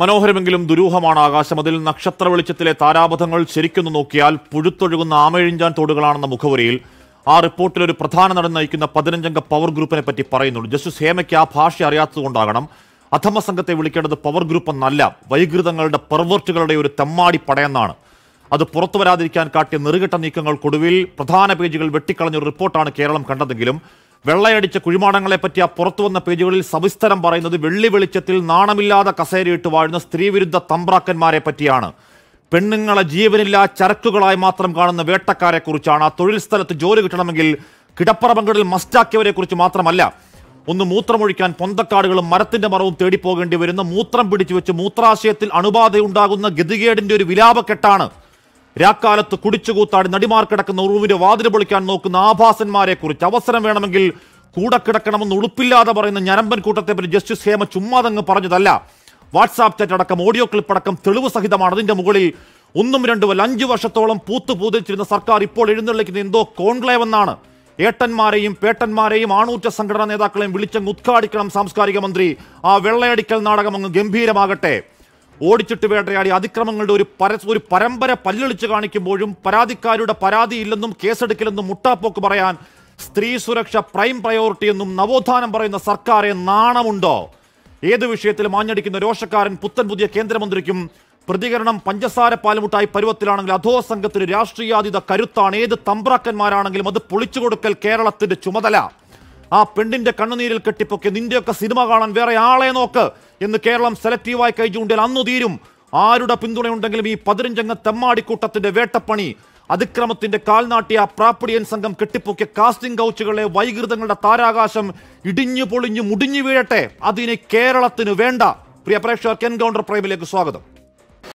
മനോഹരമെങ്കിലും ദുരൂഹമാണ് ആകാശം. അതിൽ നക്ഷത്ര വെളിച്ചത്തിലെ താരാപഥങ്ങൾ ശരിക്കൊന്ന് നോക്കിയാൽ പുഴുത്തൊഴുകുന്ന ആമയിഴിഞ്ചാൻ തോടുകളാണെന്ന മുഖവരിയിൽ ആ റിപ്പോർട്ടിൽ ഒരു പ്രധാന നടൻ നയിക്കുന്ന പതിനഞ്ചംഗ പവർ ഗ്രൂപ്പിനെ പറ്റി പറയുന്നുണ്ട്. ജസ്റ്റിസ് ഹേമയ്ക്ക് ആ ഭാഷ അറിയാത്തതുകൊണ്ടാകണം അധമ സംഘത്തെ വിളിക്കേണ്ടത് പവർ ഗ്രൂപ്പ് എന്നല്ല വൈകൃതങ്ങളുടെ പെർവർട്ടുകളുടെ ഒരു തെമ്മാടി പടയെന്നാണ്. അത് പുറത്തു വരാതിരിക്കാൻ കാട്ടിയ നെറുകെട്ട നീക്കങ്ങൾക്കൊടുവിൽ പ്രധാന പേജുകൾ വെട്ടിക്കളഞ്ഞ റിപ്പോർട്ടാണ് കേരളം കണ്ടതെങ്കിലും വെള്ളയടിച്ച കുഴിമാടങ്ങളെപ്പറ്റി ആ പുറത്തു വന്ന പേജുകളിൽ സവിസ്തരം പറയുന്നത് വെള്ളി വെളിച്ചത്തിൽ നാണമില്ലാതെ കസേരയിട്ട് വാഴുന്ന സ്ത്രീവിരുദ്ധ തമ്പ്രാക്കന്മാരെ പറ്റിയാണ്. പെണ്ണുങ്ങളെ ജീവനില്ലാ ചരക്കുകളായി മാത്രം കാണുന്ന വേട്ടക്കാരെ കുറിച്ചാണ്. ആ തൊഴിൽ സ്ഥലത്ത് ജോലി കിട്ടണമെങ്കിൽ കിടപ്പറ പങ്കിടൽ മസ്റ്റാക്കിയവരെ കുറിച്ച് മാത്രമല്ല ഒന്ന് മൂത്രമൊഴിക്കാൻ പൊന്തക്കാടുകളും മരത്തിന്റെ മറവും തേടിപ്പോകേണ്ടി വരുന്ന മൂത്രം പിടിച്ചു വെച്ച് മൂത്രാശയത്തിൽ അണുബാധയുണ്ടാകുന്ന ഗതികേടിന്റെ ഒരു വിലാപക്കെട്ടാണ് രാക്കാലത്ത് കുടിച്ചുകൂത്താടി നടിമാർ കിടക്കുന്ന ഉറുവിന്റെ വാതിൽ പൊളിക്കാൻ നോക്കുന്ന ആഭാസന്മാരെ കുറിച്ച് അവസരം വേണമെങ്കിൽ കൂടെ കിടക്കണമെന്ന് ഉളുപ്പില്ലാതെ പറയുന്ന ഞരമ്പൻ കൂട്ടത്തെപ്പറ്റി ജസ്റ്റിസ് ഹേമ ചുമ്മാതങ്ങ് പറഞ്ഞതല്ല. വാട്സാപ്പ് ചാറ്റ് അടക്കം ഓഡിയോ ക്ലിപ്പ് അടക്കം തെളിവ് സഹിതമാണ് അതിന്റെ മുകളിൽ ഒന്നും രണ്ടുമല്ല അഞ്ചു വർഷത്തോളം പൂത്തു പൂതിച്ചിരുന്ന സർക്കാർ ഇപ്പോൾ എഴുന്നള്ളിക്കുന്ന എന്തോ കോൺക്ലേവ് എന്നാണ് ഏട്ടന്മാരെയും പേട്ടന്മാരെയും ആണൂറ്റ സംഘടനാ നേതാക്കളെയും വിളിച്ചങ്ങ് ഉദ്ഘാടിക്കണം സാംസ്കാരിക മന്ത്രി. ആ വെള്ളയടിക്കൽ നാടകം അങ്ങ് ഗംഭീരമാകട്ടെ. ഓടിച്ചിട്ട് വേട്ടയാടി അതിക്രമങ്ങളുടെ ഒരു പര ഒരു പരമ്പര പല്ലൊളിച്ച് കാണിക്കുമ്പോഴും പരാതിക്കാരുടെ പരാതിയില്ലെന്നും കേസെടുക്കില്ലെന്നും മുട്ടാപ്പോക്ക് പറയാൻ സ്ത്രീ സുരക്ഷ പ്രൈം പ്രയോറിറ്റി എന്നും നവോത്ഥാനം പറയുന്ന സർക്കാരെ നാണമുണ്ടോ? ഏത് വിഷയത്തിലും ആഞ്ഞടിക്കുന്ന രോഷക്കാരൻ പുത്തൻ പുതിയ കേന്ദ്രമന്ത്രിക്കും പ്രതികരണം പഞ്ചസാര പാലുമുട്ടായി പരുവത്തിലാണെങ്കിൽ അധോ സംഘത്തിന് രാഷ്ട്രീയാതീത കരുത്താണ്. ഏത് തമ്പ്രാക്കന്മാരാണെങ്കിലും അത് പൊളിച്ചു കൊടുക്കൽ കേരളത്തിന്റെ ചുമതല. ആ പെണ്ണിന്റെ കണ്ണുനീരിൽ കെട്ടിപ്പൊക്കെ നിന്റെയൊക്കെ സിനിമ കാണാൻ വേറെ ആളെ നോക്ക്. എന്ന് കേരളം സെലക്റ്റീവായി കൈ അന്നു തീരും. ആരുടെ പിന്തുണയുണ്ടെങ്കിലും ഈ പതിനഞ്ചംഗ തെമ്മാടിക്കൂട്ടത്തിന്റെ വേട്ടപ്പണി അതിക്രമത്തിന്റെ കാൽനാട്ടിയ പ്രാപ്പിടിയൻ സംഘം കെട്ടിപ്പൊക്കിയ കാസ്റ്റിംഗ് കൗച്ചുകളെ വൈകൃതങ്ങളുടെ താരാകാശം ഇടിഞ്ഞു പൊളിഞ്ഞു മുടിഞ്ഞു വീഴട്ടെ. അതിന് കേരളത്തിന് വേണ്ട. പ്രിയ പ്രേക്ഷകർക്ക് എൻകൗണ്ടർ പ്രൈമിലേക്ക് സ്വാഗതം.